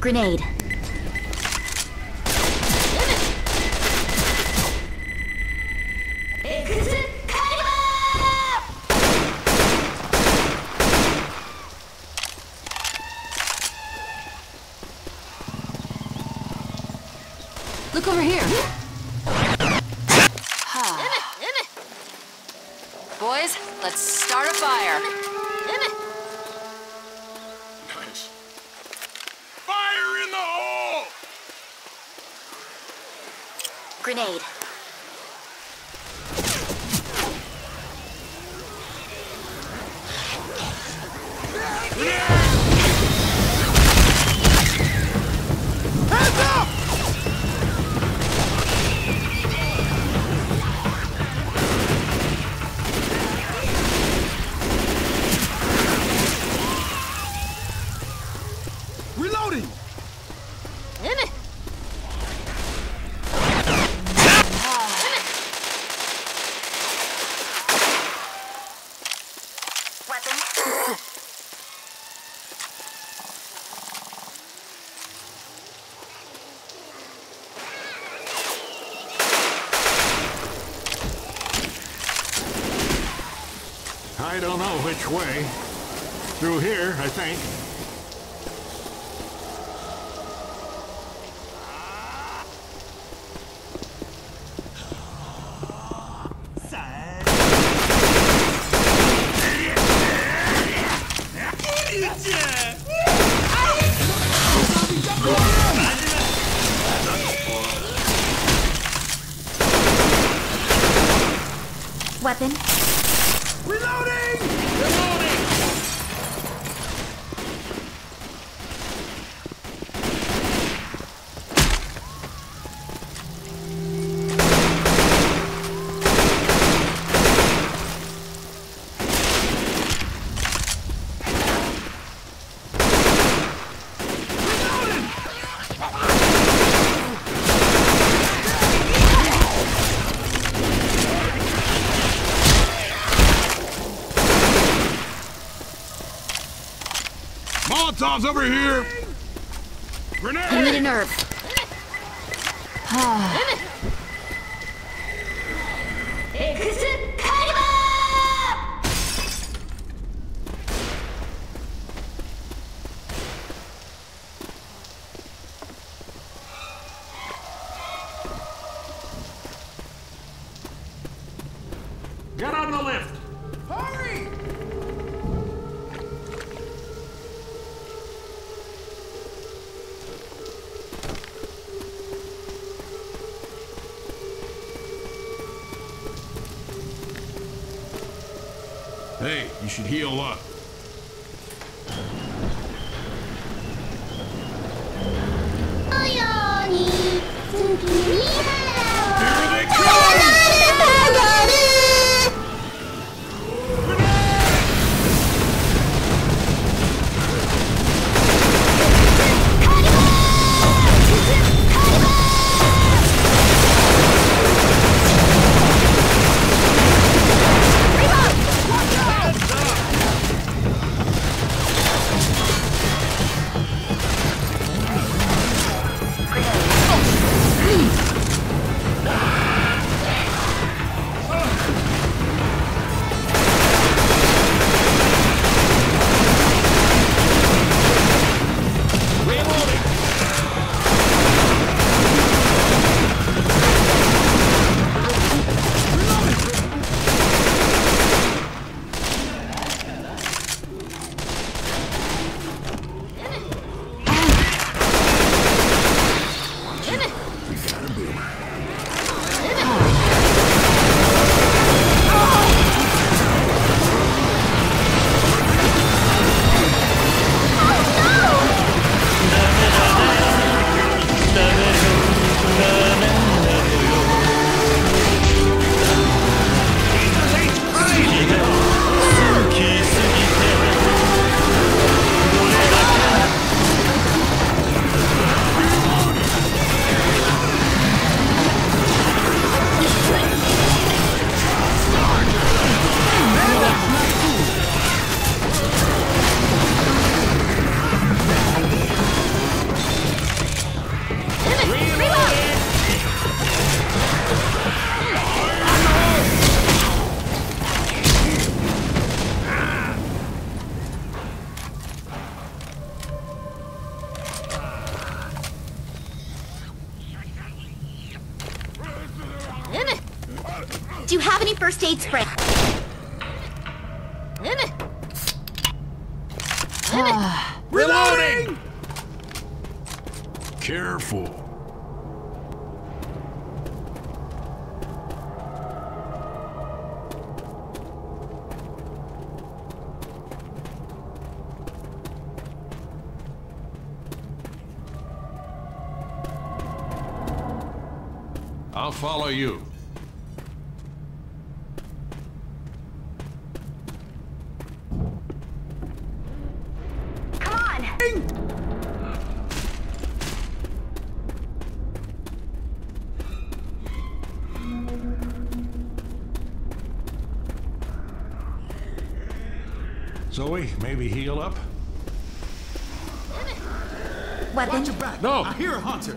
Grenade. Look over here. Boys, let's start a fire. Grenade. Know which way. Through here, I think. Molotov's over here! Grenade! I need a nerve. heal up. Do you have any first aid spray? Reloading! Careful. I'll follow you. Zoe, maybe heal up? Weapon? Watch your back. No. I hear a hunter.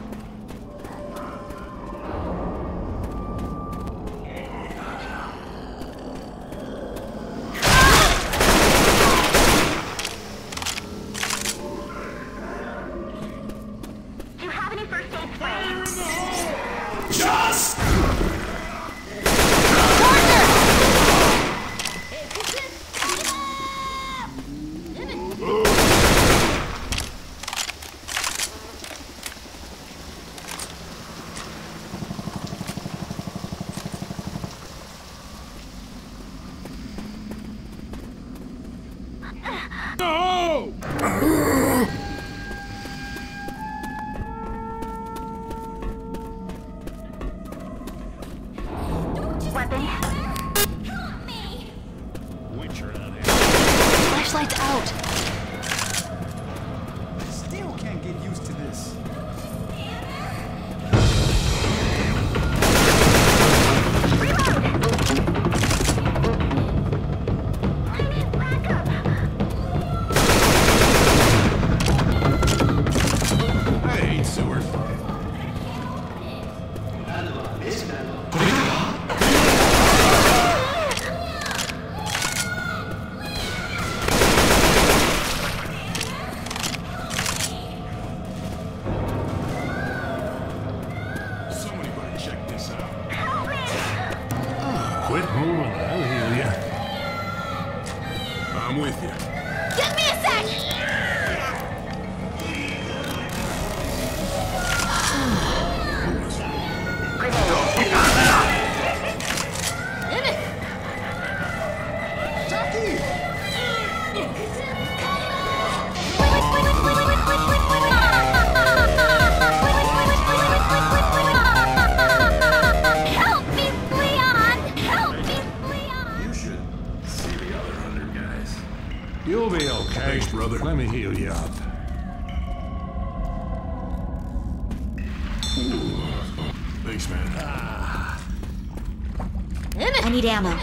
No! You'll be okay. Thanks, brother. Let me heal you up. Thanks, man. Ah. I need ammo.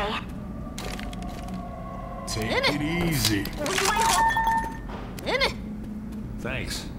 First? Take it easy. Thanks.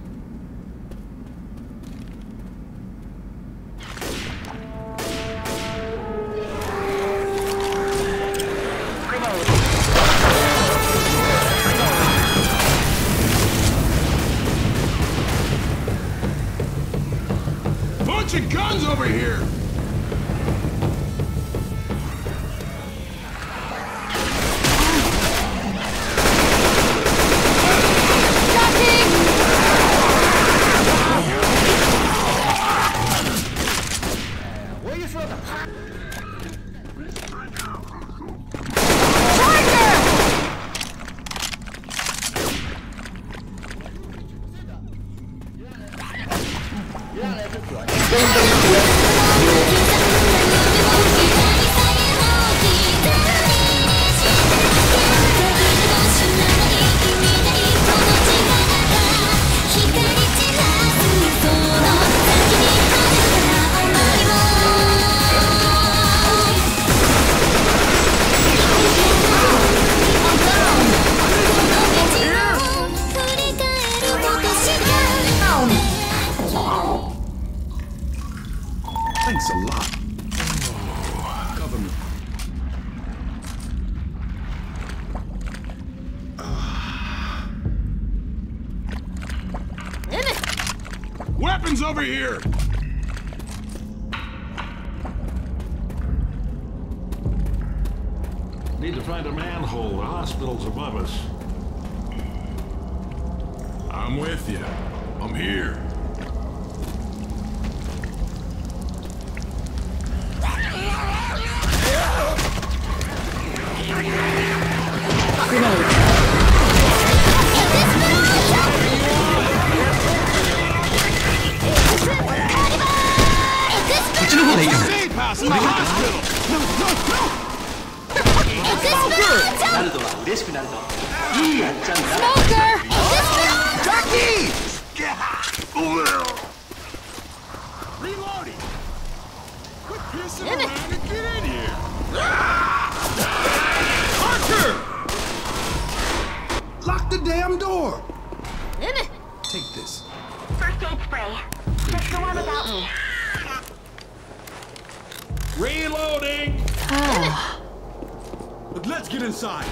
Thanks a lot. Weapons over here! Need to find a manhole. The hospital's above us. I'm with you. I'm here. だ Reloading! Quit pissing around and get in here! the damn door! In it. Take this. First aid spray. Just the one without me. Reloading! Oh. Let's get inside.